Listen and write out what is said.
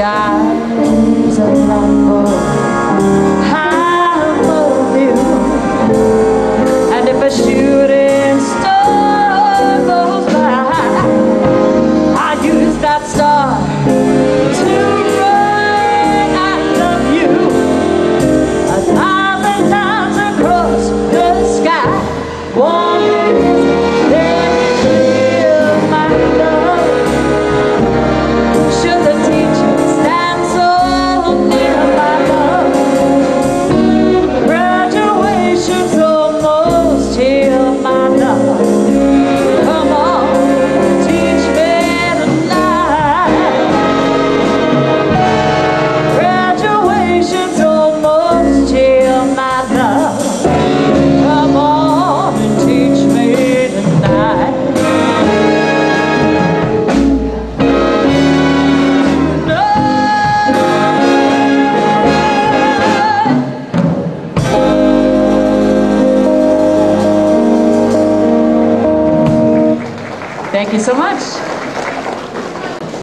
sky is a Thank you so much.